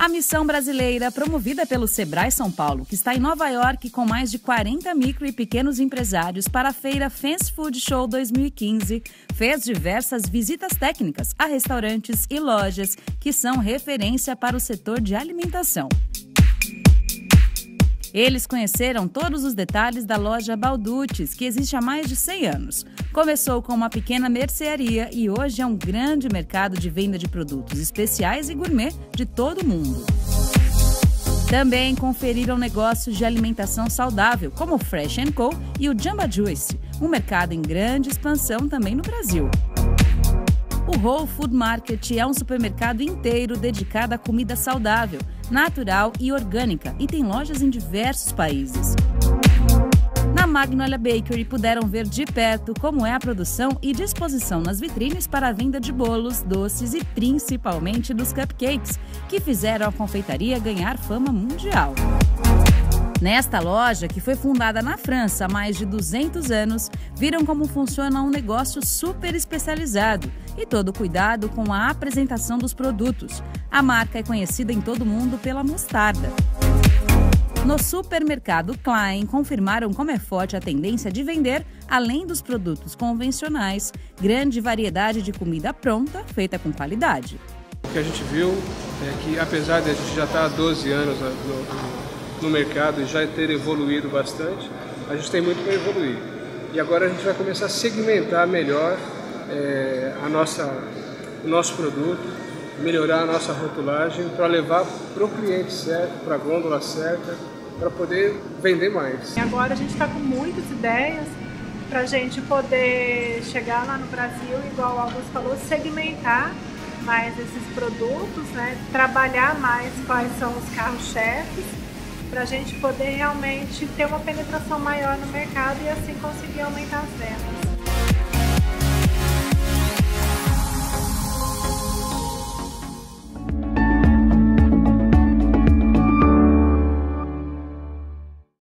A missão brasileira, promovida pelo Sebrae São Paulo, que está em Nova York com mais de 40 micro e pequenos empresários para a feira Fast Food Show 2015, fez diversas visitas técnicas a restaurantes e lojas que são referência para o setor de alimentação. Eles conheceram todos os detalhes da loja Balducci, que existe há mais de 100 anos. Começou com uma pequena mercearia e hoje é um grande mercado de venda de produtos especiais e gourmet de todo o mundo. Também conferiram negócios de alimentação saudável, como o Fresh Co e o Jamba Juice, um mercado em grande expansão também no Brasil. O Whole Food Market é um supermercado inteiro dedicado à comida saudável, natural e orgânica e tem lojas em diversos países. Na Magnolia Bakery puderam ver de perto como é a produção e disposição nas vitrines para a venda de bolos, doces e principalmente dos cupcakes, que fizeram a confeitaria ganhar fama mundial. Nesta loja, que foi fundada na França há mais de 200 anos, viram como funciona um negócio super especializado e todo cuidado com a apresentação dos produtos. A marca é conhecida em todo o mundo pela mostarda. No supermercado Klein, confirmaram como é forte a tendência de vender, além dos produtos convencionais, grande variedade de comida pronta, feita com qualidade. O que a gente viu é que, apesar de a gente já estar há 12 anos no, no mercado e já ter evoluído bastante, a gente tem muito para evoluir. E agora a gente vai começar a segmentar melhor é, a nossa, o nosso produto, melhorar a nossa rotulagem para levar para o cliente certo, para a gôndola certa, para poder vender mais. E agora a gente está com muitas ideias para a gente poder chegar lá no Brasil, igual o Augusto falou, segmentar mais esses produtos, né? trabalhar mais quais são os carros-chefes para a gente poder realmente ter uma penetração maior no mercado e assim conseguir aumentar as vendas.